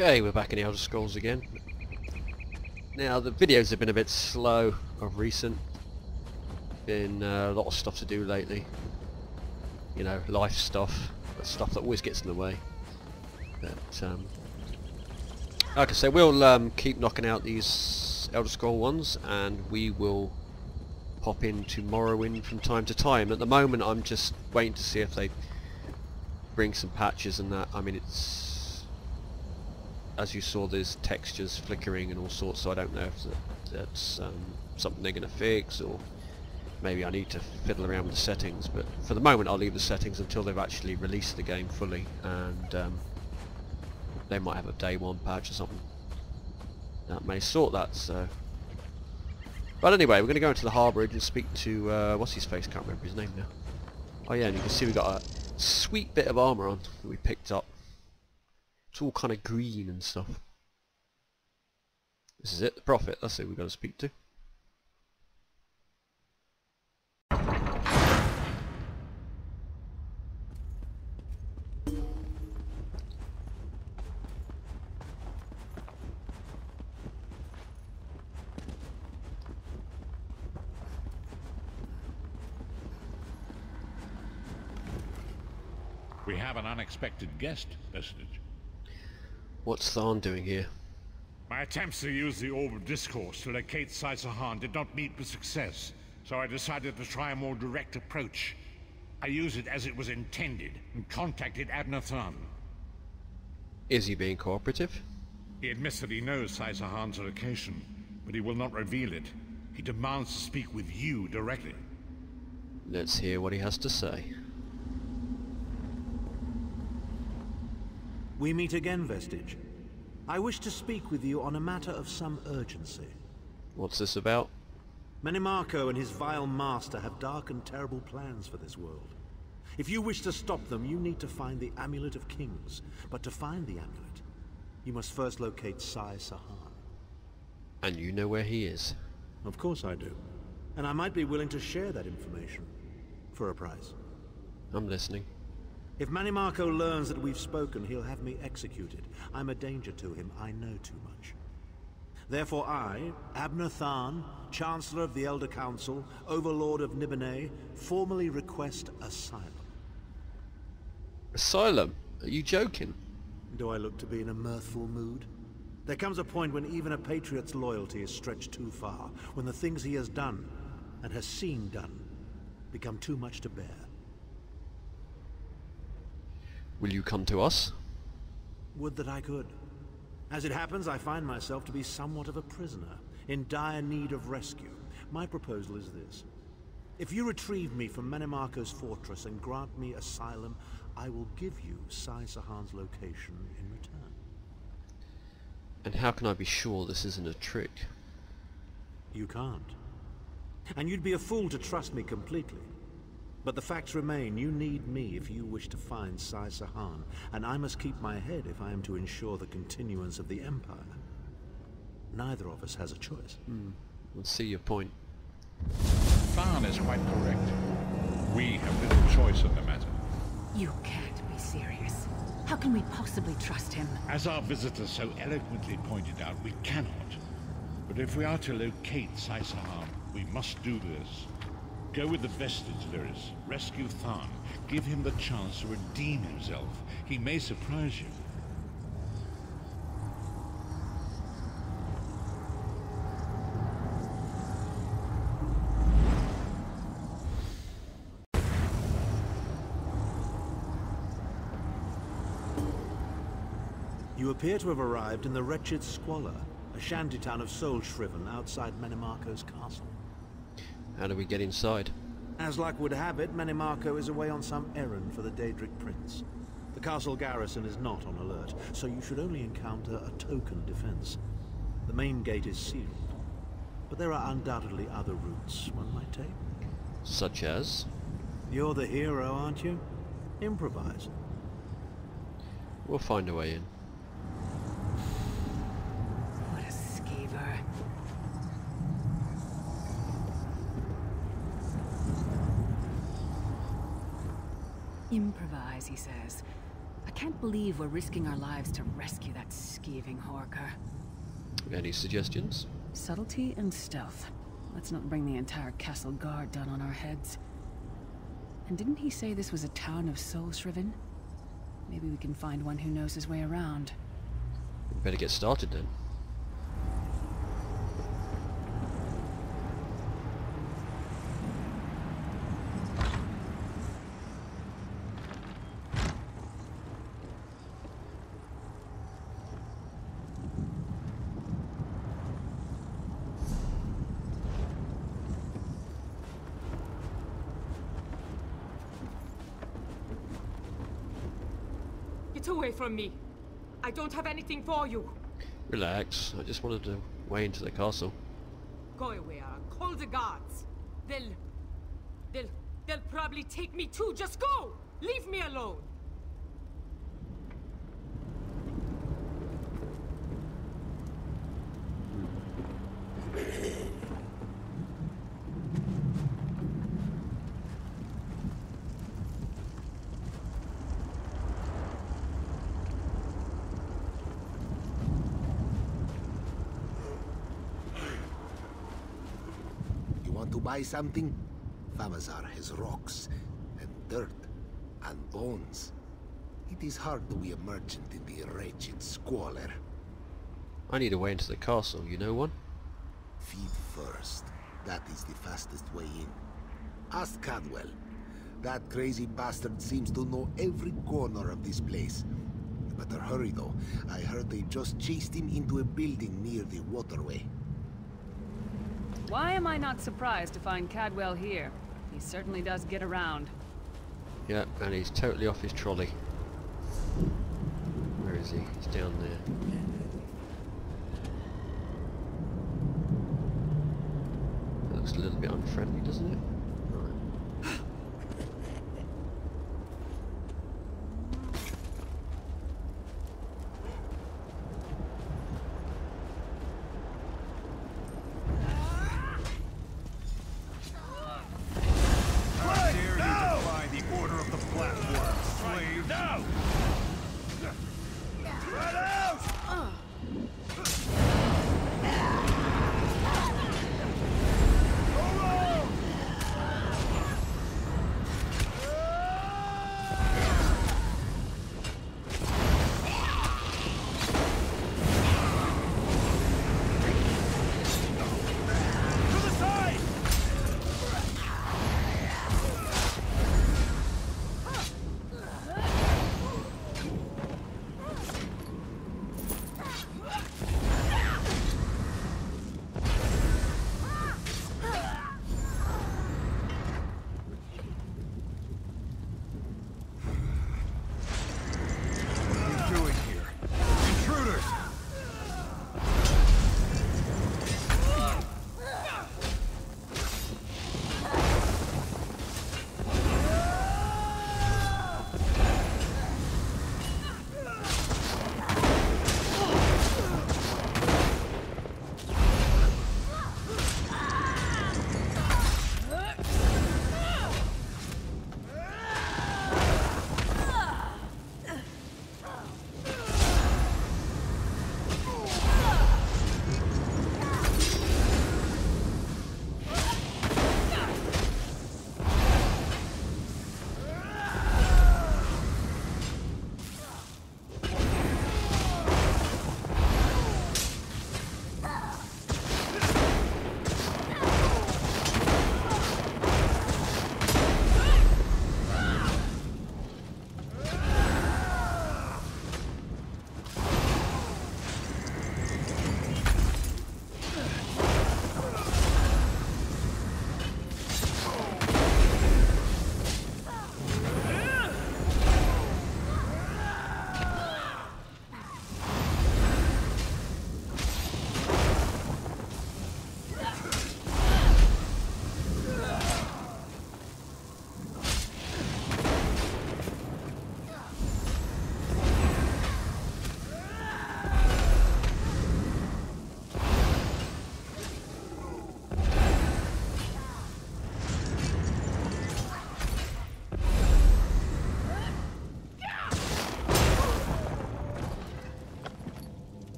Okay, we're back in the Elder Scrolls again. Now, the videos have been a bit slow of recent. Been uh, a lot of stuff to do lately. You know, life stuff, stuff that always gets in the way. But, um, like I say, we'll um, keep knocking out these Elder Scroll ones, and we will pop into Morrowind from time to time. At the moment, I'm just waiting to see if they bring some patches and that. I mean, it's as you saw there's textures flickering and all sorts so I don't know if that's um, something they're going to fix or maybe I need to fiddle around with the settings but for the moment I'll leave the settings until they've actually released the game fully and um, they might have a day one patch or something that may sort that so. But anyway we're going to go into the harbour and speak to uh, what's his face? Can't remember his name now. Oh yeah and you can see we got a sweet bit of armour on that we picked up it's all kind of green and stuff. This is it, the prophet. That's who we're going to speak to. We have an unexpected guest, Vestige. What's Tharn doing here? My attempts to use the Orb of Discourse to locate Sai-Sahan did not meet with success, so I decided to try a more direct approach. I used it as it was intended, and contacted Tharn. Is he being cooperative? He admits that he knows Sai-Sahan's location, but he will not reveal it. He demands to speak with you directly. Let's hear what he has to say. We meet again, Vestige. I wish to speak with you on a matter of some urgency. What's this about? Mannimarco and his vile master have dark and terrible plans for this world. If you wish to stop them, you need to find the Amulet of Kings. But to find the amulet, you must first locate Sai-Sahan. And you know where he is? Of course I do. And I might be willing to share that information. For a price. I'm listening. If Mannimarco learns that we've spoken, he'll have me executed. I'm a danger to him. I know too much. Therefore I, Tharn, Chancellor of the Elder Council, Overlord of Nibenay, formally request asylum. Asylum? Are you joking? Do I look to be in a mirthful mood? There comes a point when even a patriot's loyalty is stretched too far, when the things he has done, and has seen done, become too much to bear. Will you come to us? Would that I could. As it happens, I find myself to be somewhat of a prisoner, in dire need of rescue. My proposal is this. If you retrieve me from Mannimarco's fortress and grant me asylum, I will give you Sai-Sahan's location in return. And how can I be sure this isn't a trick? You can't. And you'd be a fool to trust me completely. But the facts remain, you need me if you wish to find Sai-Sahan, and I must keep my head if I am to ensure the continuance of the Empire. Neither of us has a choice. Hmm. Let's see your point. Tharn is quite correct. We have little choice in the matter. You can't be serious. How can we possibly trust him? As our visitor so eloquently pointed out, we cannot. But if we are to locate Sai-Sahan, we must do this. Go with the vestige, Lyris. Rescue Tharn. Give him the chance to redeem himself. He may surprise you. You appear to have arrived in the wretched Squalor, a shantytown of Soulshriven outside Mannimarco's castle. How do we get inside? As luck would have it, Mannimarco is away on some errand for the Daedric Prince. The castle garrison is not on alert, so you should only encounter a token defense. The main gate is sealed, but there are undoubtedly other routes one might take. Such as? You're the hero, aren't you? Improvise. We'll find a way in. What a skeever. Improvise, he says. I can't believe we're risking our lives to rescue that skeeving Horker. Any suggestions? Subtlety and stealth. Let's not bring the entire castle guard down on our heads. And didn't he say this was a town of soul shriven? Maybe we can find one who knows his way around. We better get started then. Get away from me. I don't have anything for you. Relax, I just wanted to way into the castle. Go away, or call the guards. They'll... They'll... They'll probably take me too. Just go! Leave me alone. You want to buy something? Famazar has rocks, and dirt, and bones. It is hard to be a merchant in the wretched squalor. I need a way into the castle, you know one? Feed first. That is the fastest way in. Ask Cadwell. That crazy bastard seems to know every corner of this place. Better hurry though. I heard they just chased him into a building near the waterway. Why am I not surprised to find Cadwell here? He certainly does get around. Yeah, and he's totally off his trolley. Where is he? He's down there. Looks a little bit unfriendly, doesn't it?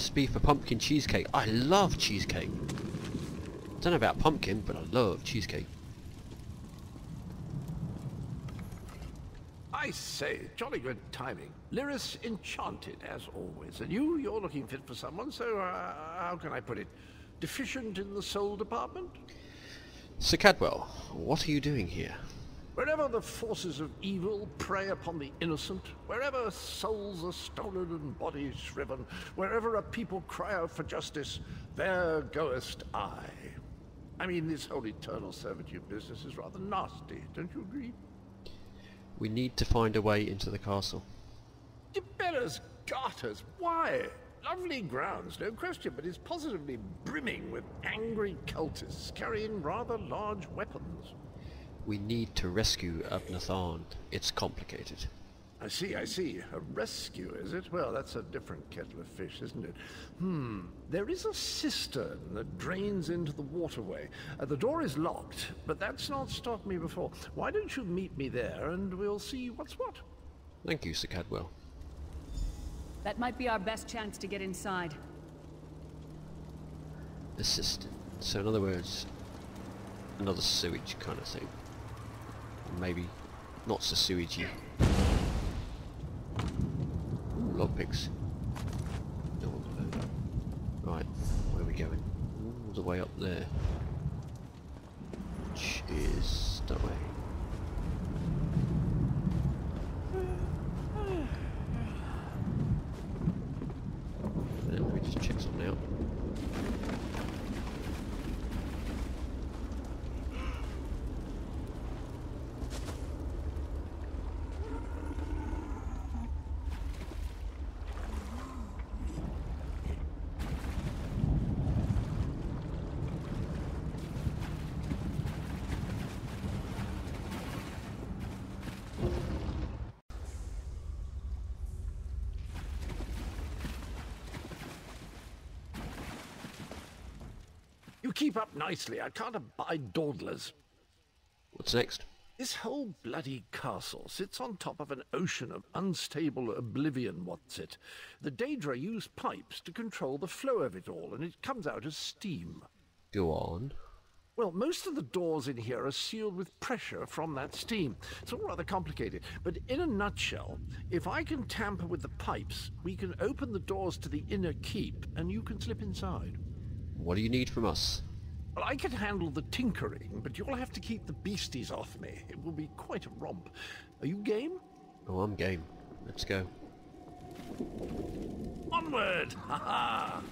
Recipe for pumpkin cheesecake. I love cheesecake. Don't know about pumpkin, but I love cheesecake. I say, jolly good timing. Lyris enchanted, as always. And you, you're looking fit for someone, so uh, how can I put it? Deficient in the soul department? Sir Cadwell, what are you doing here? Wherever the forces of evil prey upon the innocent, wherever souls are stolen and bodies shriven, wherever a people cry out for justice, there goest I. I mean, this whole eternal servitude business is rather nasty, don't you agree? We need to find a way into the castle. Tiberius Garters, why? Lovely grounds, no question, but it's positively brimming with angry cultists carrying rather large weapons. We need to rescue Abnur Tharn. It's complicated. I see, I see. A rescue, is it? Well, that's a different kettle of fish, isn't it? Hmm. There is a cistern that drains into the waterway. Uh, the door is locked, but that's not stopped me before. Why don't you meet me there and we'll see what's what? Thank you, Sir Cadwell. That might be our best chance to get inside. Assistant. So in other words, another sewage kind of thing. Maybe not so sewagey. Ooh, will load. Right, where are we going? All the way up there. Which is that way. Then let me just check something out. You keep up nicely. I can't abide dawdlers. What's next? This whole bloody castle sits on top of an ocean of unstable oblivion, what's it? The Daedra use pipes to control the flow of it all, and it comes out as steam. Go on. Well, most of the doors in here are sealed with pressure from that steam. It's all rather complicated, but in a nutshell, if I can tamper with the pipes, we can open the doors to the inner keep, and you can slip inside. What do you need from us? Well, I can handle the tinkering, but you'll have to keep the beasties off me. It will be quite a romp. Are you game? Oh, I'm game. Let's go. Onward! Ha ha!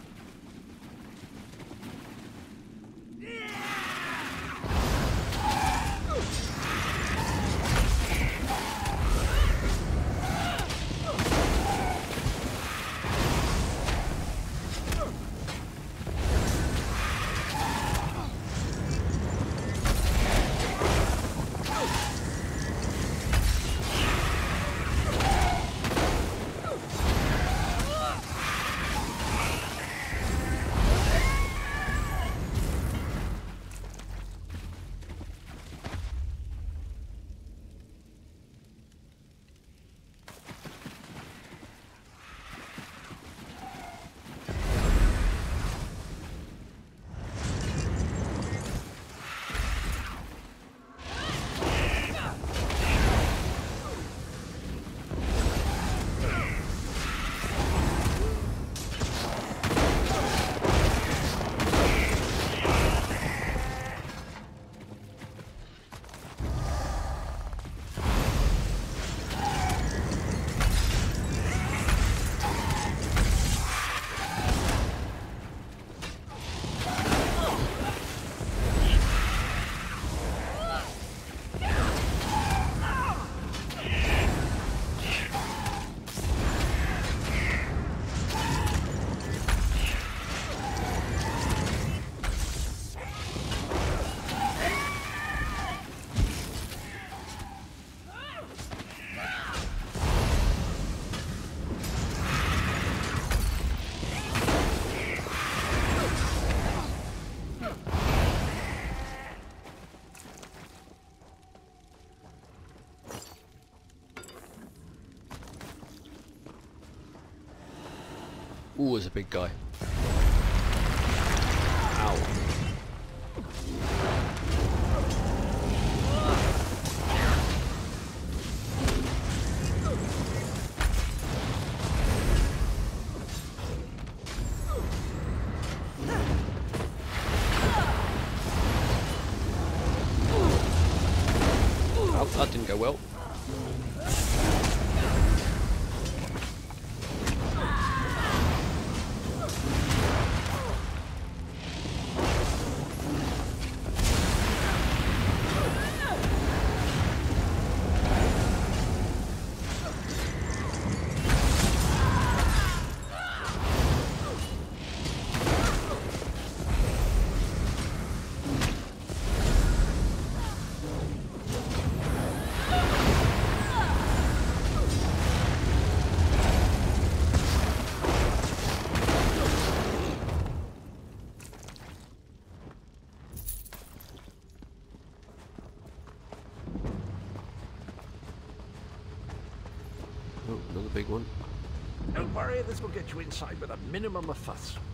Ooh, there's a big guy. Ow. That didn't go well. Will get you inside with a minimum of fuss.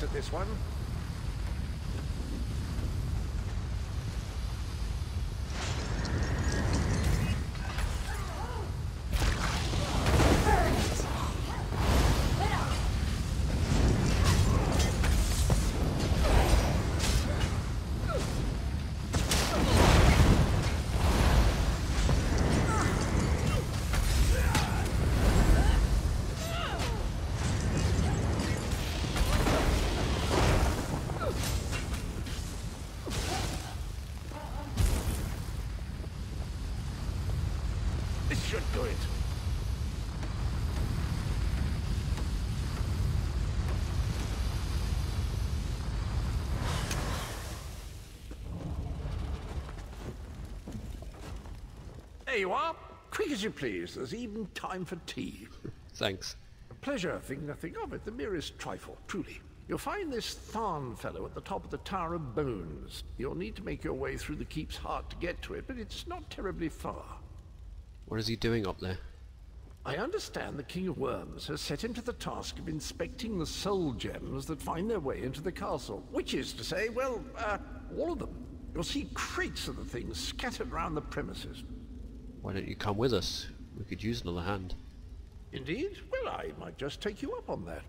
After this one. You are. Quick as you please. There's even time for tea. Thanks. A pleasure, think nothing of it. The merest trifle, truly. You'll find this Tharn fellow at the top of the Tower of Bones. You'll need to make your way through the keep's heart to get to it, but it's not terribly far. What is he doing up there? I understand the King of Worms has set him to the task of inspecting the soul gems that find their way into the castle. Which is to say, well, uh, all of them. You'll see crates of the things scattered around the premises. Why don't you come with us? We could use another hand. Indeed? Well, I might just take you up on that.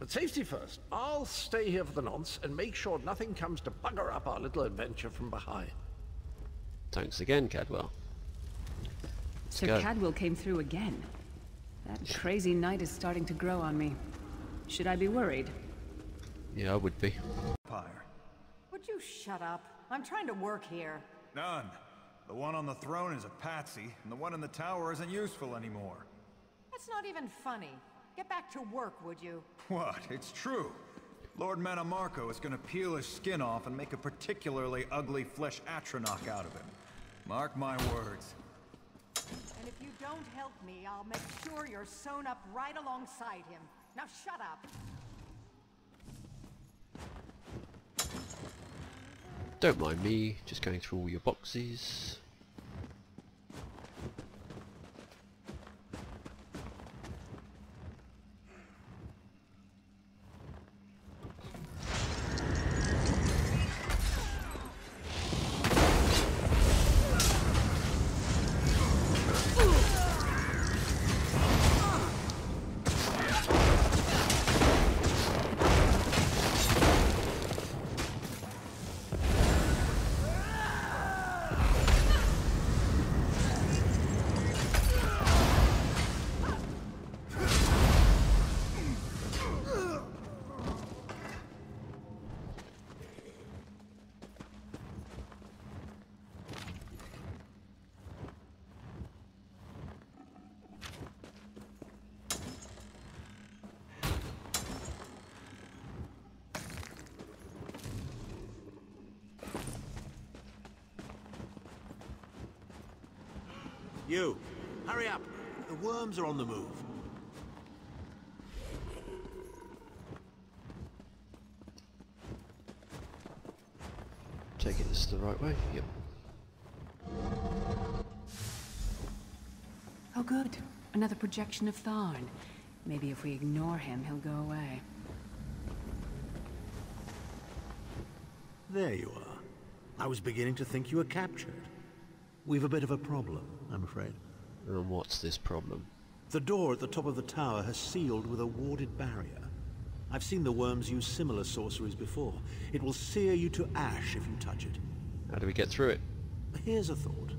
But safety first. I'll stay here for the nonce and make sure nothing comes to bugger up our little adventure from behind. Thanks again, Cadwell. Let's Sir go. Cadwell came through again. That crazy knight is starting to grow on me. Should I be worried? Yeah, I would be. Empire. Would you shut up? I'm trying to work here. None. The one on the throne is a patsy, and the one in the tower isn't useful anymore. That's not even funny. Get back to work, would you? What? It's true. Lord Mannimarco is gonna peel his skin off and make a particularly ugly flesh atronach out of him. Mark my words. And if you don't help me, I'll make sure you're sewn up right alongside him. Now shut up. Don't mind me, just going through all your boxes. You, hurry up. The worms are on the move. Take it this is the right way. Yep. Oh good. Another projection of Tharn. Maybe if we ignore him, he'll go away. There you are. I was beginning to think you were captured. We've a bit of a problem, I'm afraid. And what's this problem? The door at the top of the tower has sealed with a warded barrier. I've seen the worms use similar sorceries before. It will sear you to ash if you touch it. How do we get through it? Here's a thought.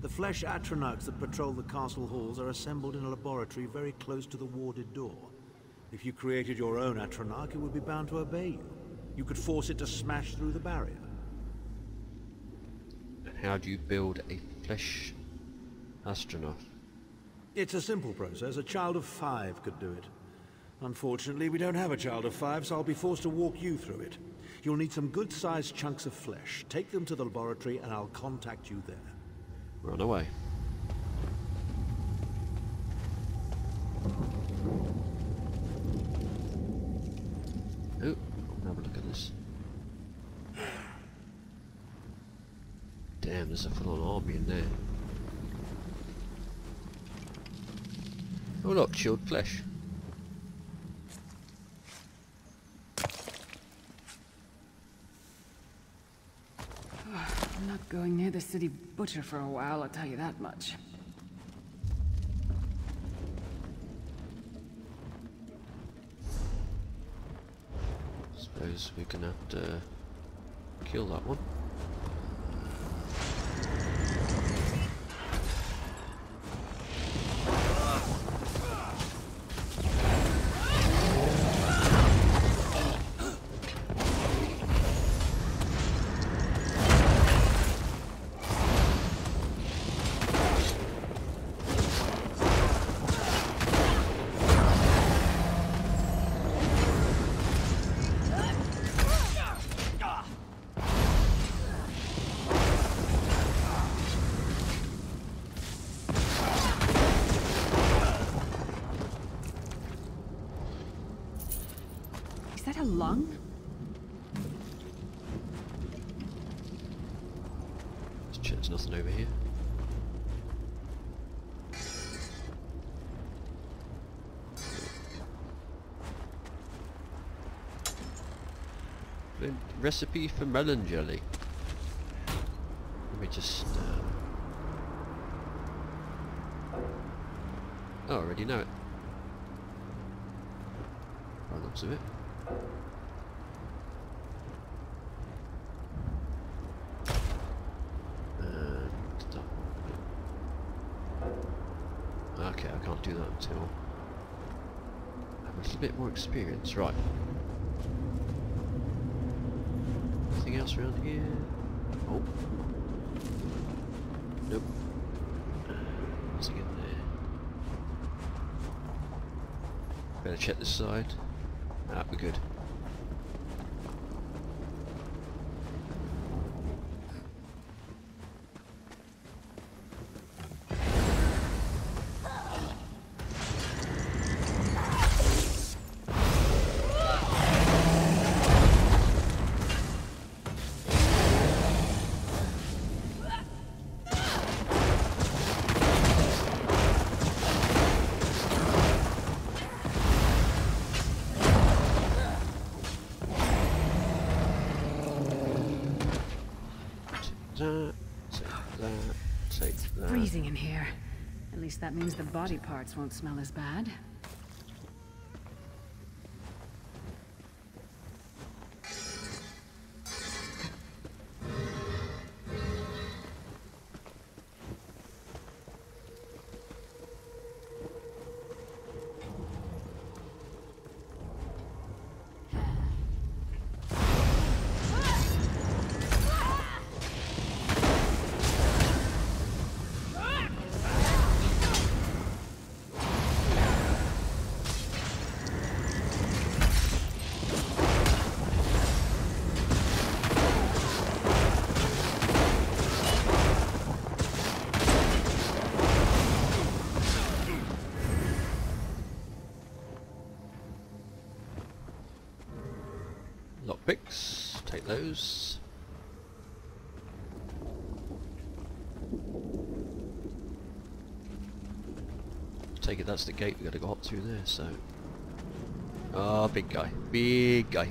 The flesh Atronachs that patrol the castle halls are assembled in a laboratory very close to the warded door. If you created your own Atronach, it would be bound to obey you. You could force it to smash through the barrier. And how do you build a flesh atronach? It's a simple process. A child of five could do it. Unfortunately, we don't have a child of five, so I'll be forced to walk you through it. You'll need some good-sized chunks of flesh. Take them to the laboratory, and I'll contact you there. Run away. Oh, have a look at this. Damn, there's a full-on army in there. Oh look, chilled flesh. I'm not going near the city butcher for a while, I'll tell you that much. Suppose we're gonna have to kill that one. Recipe for melon jelly. Let me just. Uh... Oh, I already know it. By the of it. Okay, I can't do that until I have a little bit more experience. Right. Else around here? Oh. Nope. Nothing in there. Better check this side. Ah, we're good. Freezing in here. At least that means the body parts won't smell as bad. That's the gate we gotta go up through there, so. Ah, big guy. Big guy.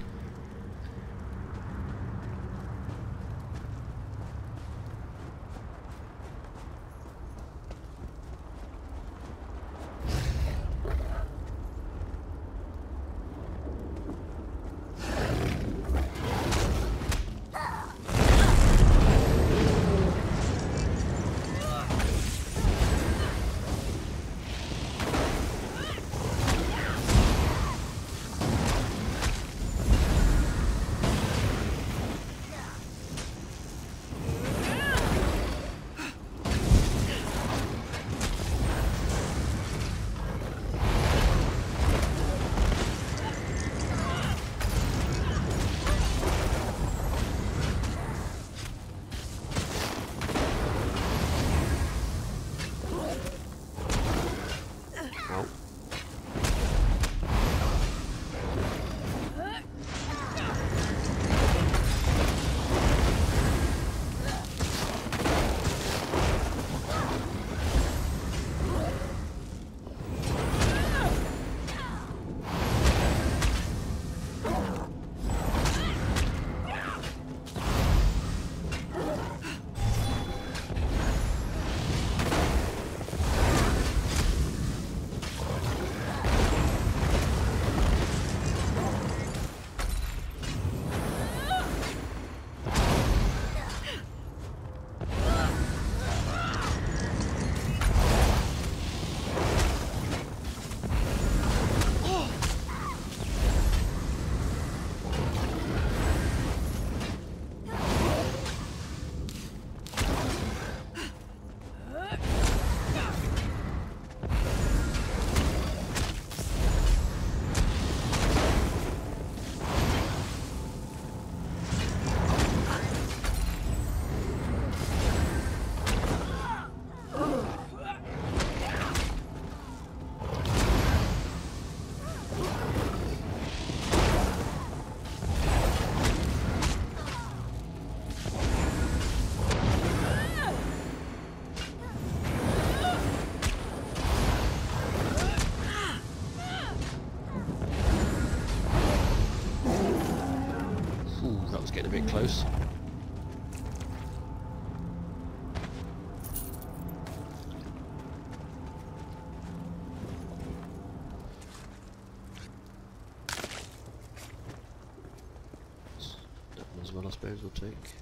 One I suppose we'll take.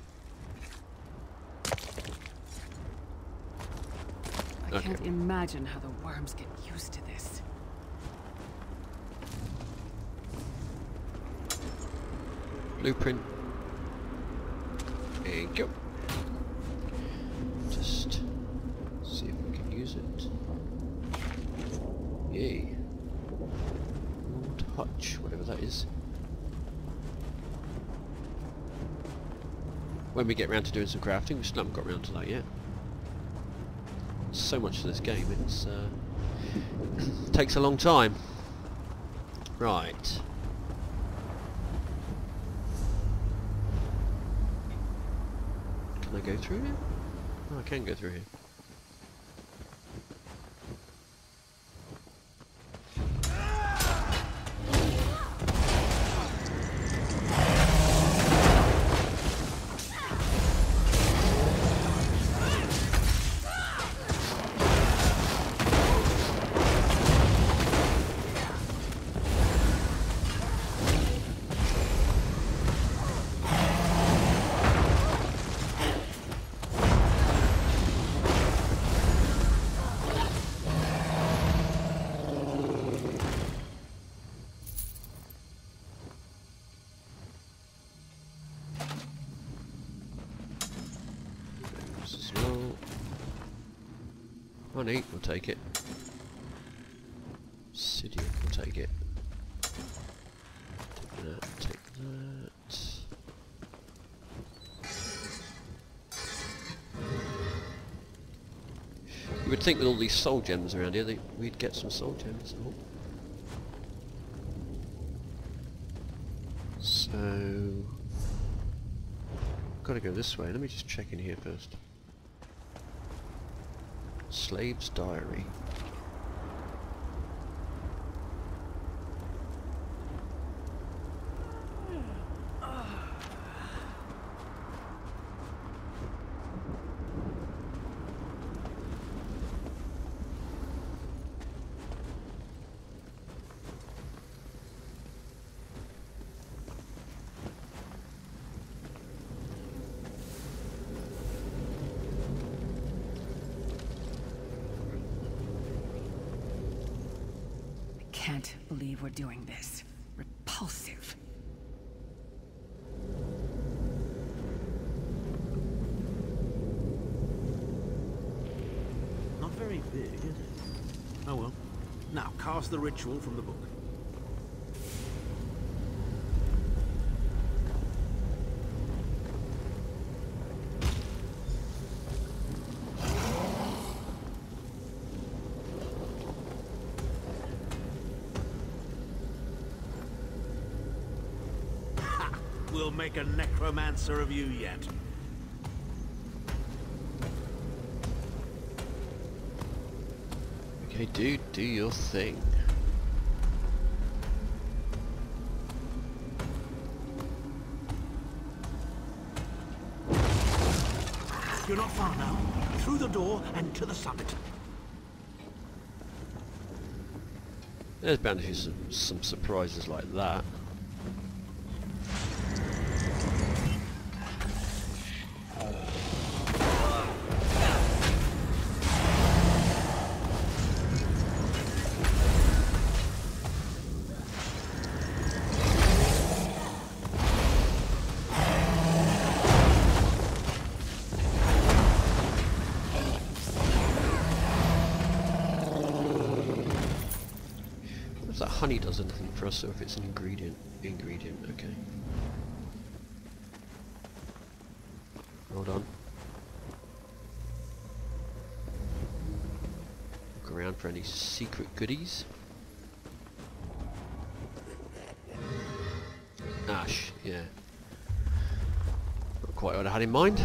I Okay. can't imagine how the worms get used to this. Blueprint. And go. Just see if we can use it. Yay. Hutch, whatever that is. When we get round to doing some crafting, we still haven't got round to that yet. So much to this game, it's uh, takes a long time. Right. Can I go through here? Oh, I can go through here. Take it. Obsidian, we'll take it. Take that, take that. You would think with all these soul gems around here, that we'd get some soul gems. Oh. So... gotta go this way. Let me just check in here first. Slave's Diary. I can't believe we're doing this. Repulsive. Not very big, is it? Oh well. Cast the ritual from the book. Ha! We'll make a necromancer of you yet. Dude, do your thing. You're not far now. Through the door and to the summit. There's bound to be some, some surprises like that. Honey does anything for us, or if it's an ingredient. Ingredient, okay. Hold on. Look around for any secret goodies. Ah, Ash, yeah. Not quite what I had in mind.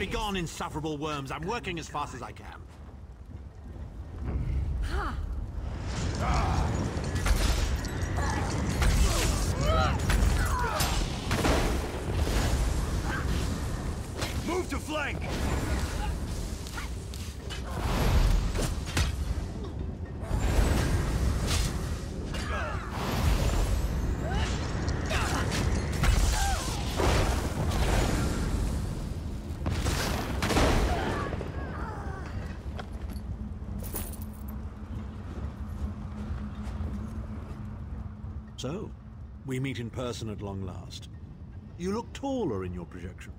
Begone, insufferable worms. I'm working as fast as I can. We meet in person at long last. You look taller in your projection.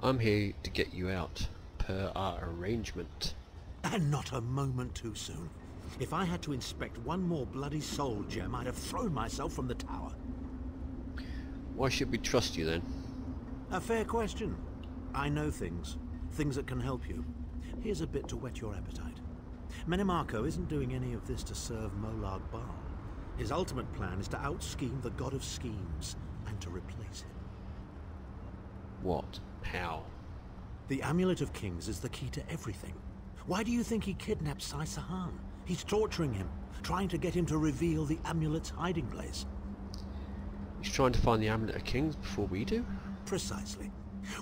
I'm here to get you out, per our arrangement. And not a moment too soon. If I had to inspect one more bloody soul gem, I'd have thrown myself from the tower. Why should we trust you then? A fair question. I know things. Things that can help you. Here's a bit to whet your appetite. Mannimarco isn't doing any of this to serve Molag Bal. His ultimate plan is to out-scheme the god of schemes and to replace him. What? How? The Amulet of Kings is the key to everything. Why do you think he kidnapped Sai Sahan? He's torturing him, trying to get him to reveal the amulet's hiding place. He's trying to find the Amulet of Kings before we do? Precisely.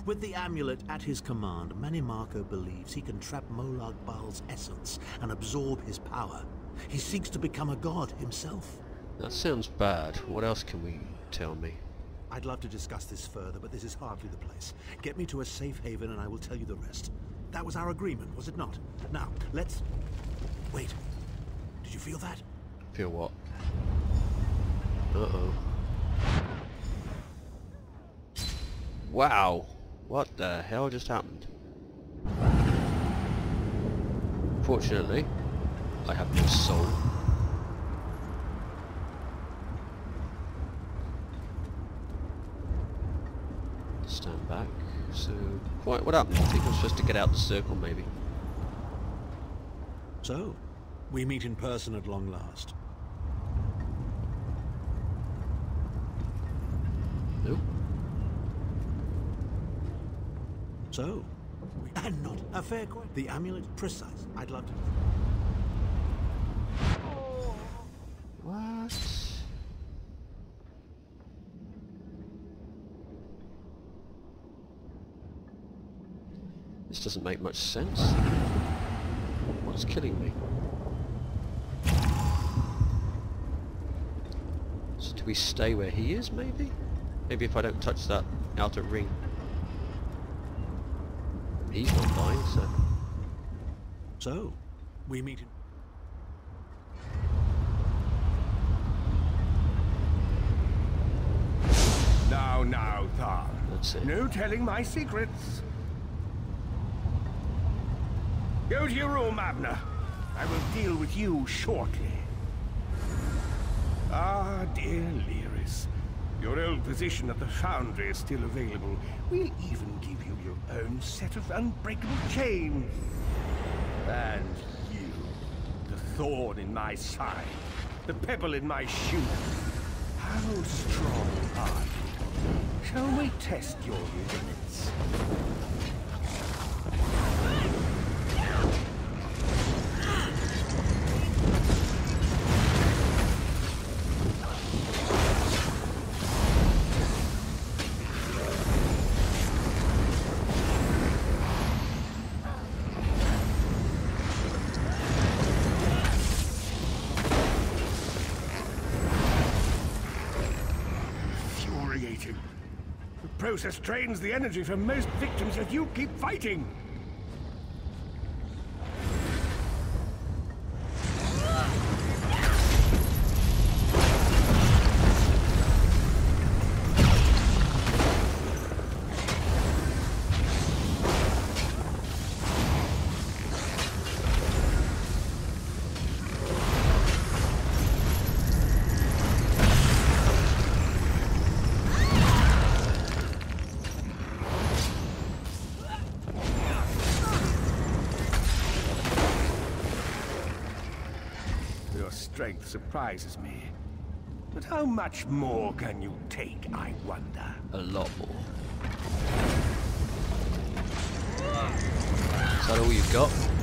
With the amulet at his command, Mannimarco believes he can trap Molag Bal's essence and absorb his power. He seeks to become a god himself. That sounds bad. What else can we tell me? I'd love to discuss this further, but this is hardly the place. Get me to a safe haven and I will tell you the rest. That was our agreement, was it not? Now, let's... Wait. Did you feel that? Feel what? Uh-oh. Wow! What the hell just happened? Fortunately, I have no soul. Stand back. So, what, what happened? I think I'm supposed to get out the circle, maybe. So, we meet in person at long last. Nope. So, and not a fair question. The amulet, precise. I'd love to. This doesn't make much sense. What's killing me? So do we stay where he is, maybe? Maybe if I don't touch that outer ring. He's not dying, so... So, we meet in... Now, now, Tharn. That's it. No telling my secrets. Go to your room, Abnur. I will deal with you shortly. Ah, dear Lyris. Your old position at the Foundry is still available. We'll even give you your own set of unbreakable chains. And you, the thorn in my side, the pebble in my shoe. How strong are you? Shall we test your limits? Process drains the energy from most victims, yet you keep fighting. Strength surprises me. But how much more can you take, I wonder? A lot more. Is that all you've got?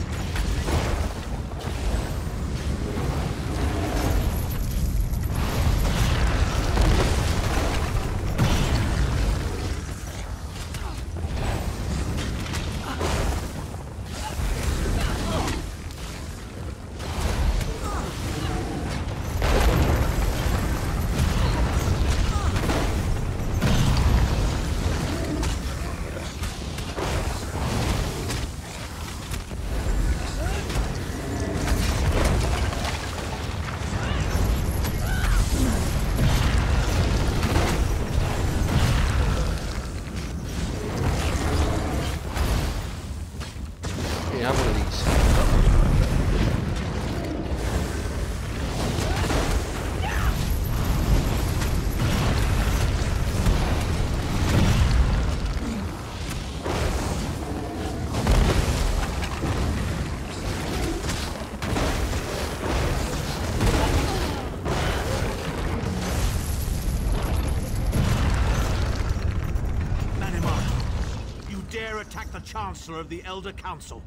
The Chancellor of the Elder Council.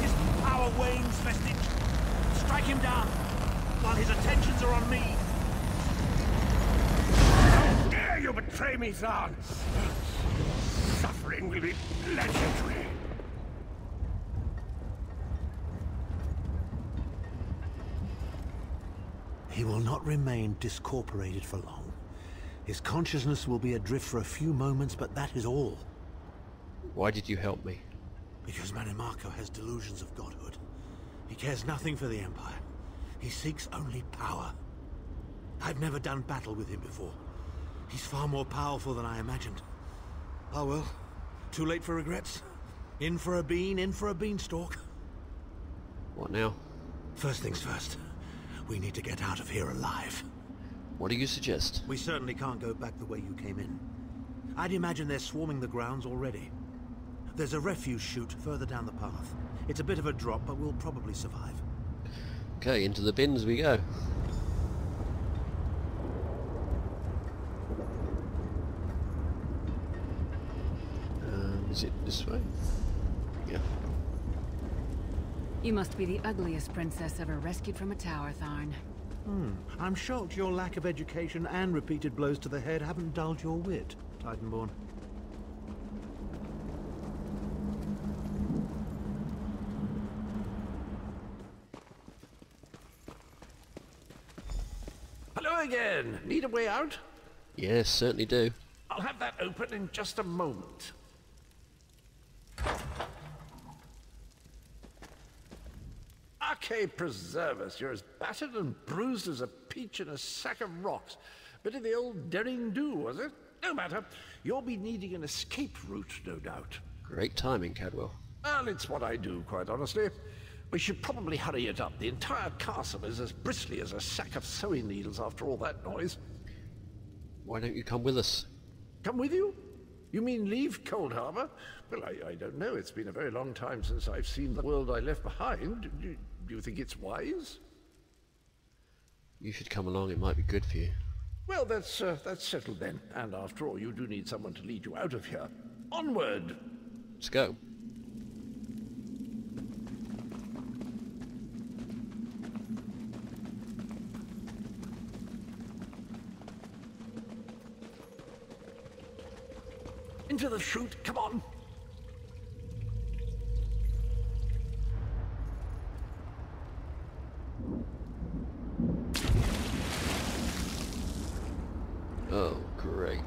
His power wanes, Vestige. Strike him down, while his attentions are on me. How dare you betray me, Zahn? Suffering will be legendary. He will not remain discorporated for long. His consciousness will be adrift for a few moments, but that is all. Why did you help me? Because Mannimarco has delusions of godhood. He cares nothing for the Empire. He seeks only power. I've never done battle with him before. He's far more powerful than I imagined. Oh well, too late for regrets. In for a bean, in for a beanstalk. What now? First things first. We need to get out of here alive. What do you suggest? We certainly can't go back the way you came in. I'd imagine they're swarming the grounds already. There's a refuse chute further down the path. It's a bit of a drop, but we'll probably survive. Okay, into the bins we go. Um, is it this way? Yeah. You must be the ugliest princess ever rescued from a tower, Tharn. Hmm. I'm shocked your lack of education and repeated blows to the head haven't dulled your wit, Titanborn. Hello again. Need a way out? Yes, certainly do. I'll have that open in just a moment. Preserve us. You're as battered and bruised as a peach in a sack of rocks. Bit of the old daring do, was it? No matter. You'll be needing an escape route, no doubt. Great timing, Cadwell. Well, it's what I do, quite honestly. We should probably hurry it up. The entire castle is as bristly as a sack of sewing needles after all that noise. Why don't you come with us? Come with you? You mean leave Coldharbour? Well, I, I don't know. It's been a very long time since I've seen the world I left behind. Do, do, you think it's wise? You should come along, it might be good for you. Well, that's, uh, that's settled then. And after all, you do need someone to lead you out of here. Onward! Let's go. Into the chute, come on! Oh, great.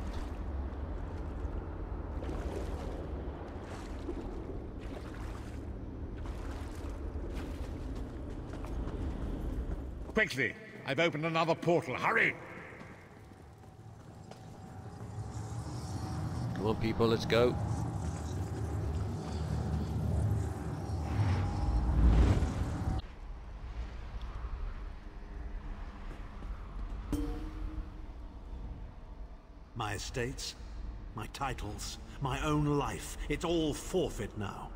Quickly! I've opened another portal. Hurry! Come on, people, let's go. My estates, my titles, my own life. It's all forfeit now.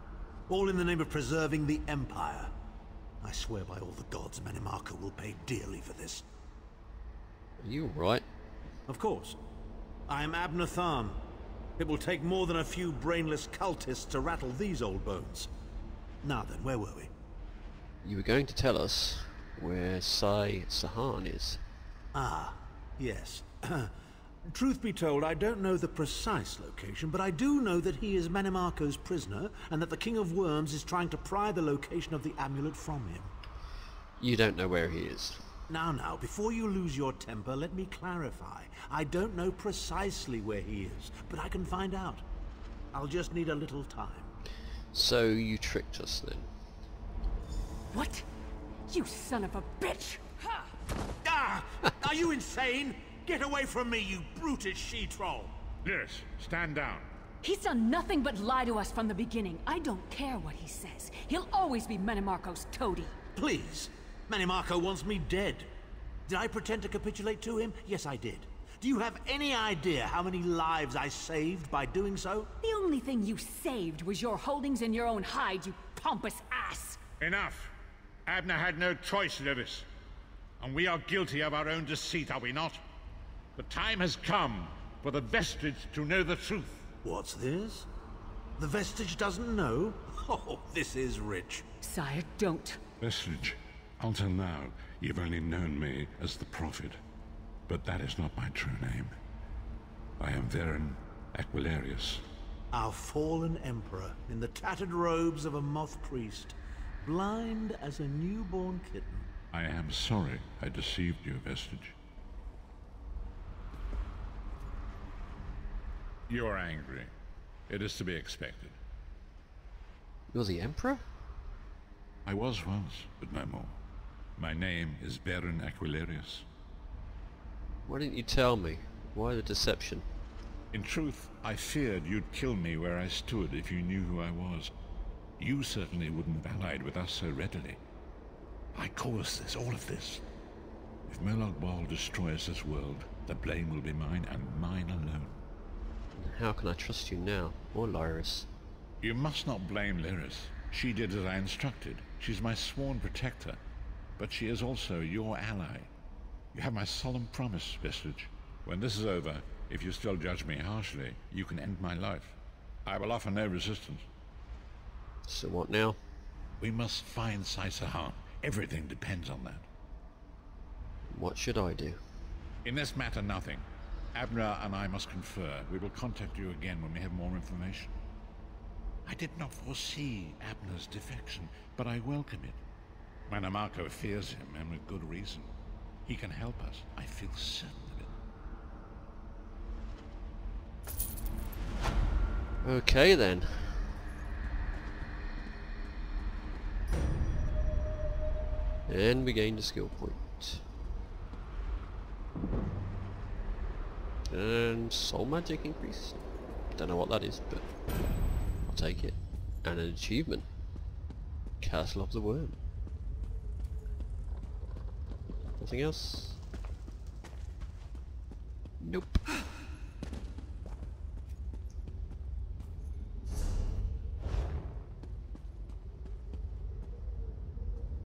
All in the name of preserving the Empire. I swear by all the gods, Mannimarco will pay dearly for this. Are you alright? Of course. I am Abnur Tharn. It will take more than a few brainless cultists to rattle these old bones. Now then, where were we? You were going to tell us where Sai Sahan is. Ah, yes. Truth be told, I don't know the precise location, but I do know that he is Mannimarco's prisoner, and that the King of Worms is trying to pry the location of the amulet from him. You don't know where he is. Now, now, before you lose your temper, let me clarify. I don't know precisely where he is, but I can find out. I'll just need a little time. So you tricked us then. What? You son of a bitch! Ha! Ah! Are you insane? Get away from me, you brutish she-troll! Lyris, stand down. He's done nothing but lie to us from the beginning. I don't care what he says. He'll always be Mannimarco's toady. Please. Mannimarco wants me dead. Did I pretend to capitulate to him? Yes, I did. Do you have any idea how many lives I saved by doing so? The only thing you saved was your holdings in your own hide, you pompous ass! Enough. Abnur had no choice, Lyris. And we are guilty of our own deceit, are we not? The time has come for the vestige to know the truth. What's this? The vestige doesn't know? Oh, this is rich. Sire, don't. Vestige, until now, you've only known me as the Prophet. But that is not my true name. I am Varen Aquilarius. Our fallen emperor in the tattered robes of a moth priest, blind as a newborn kitten. I am sorry I deceived you, Vestige. You are angry. It is to be expected. You're the Emperor? I was once, but no more. My name is Varen Aquilarius. Why didn't you tell me? Why the deception? In truth, I feared you'd kill me where I stood if you knew who I was. You certainly wouldn't have allied with us so readily. I caused this, all of this. If Molag Bal destroys this world, the blame will be mine and mine alone. How can I trust you now, or Lyris? You must not blame Lyris. She did as I instructed. She's my sworn protector. But she is also your ally. You have my solemn promise, Vestige. When this is over, if you still judge me harshly, you can end my life. I will offer no resistance. So what now? We must find Sai Sahan. Everything depends on that. What should I do? In this matter, nothing. Abnur and I must confer. We will contact you again when we have more information. I did not foresee Abnur's defection, but I welcome it. Mannimarco fears him, and with good reason. He can help us. I feel certain of it. Okay then. And we gained a skill point. And soul magic increase. Don't know what that is, but I'll take it. And an achievement. Castle of the Worm. Nothing else? Nope.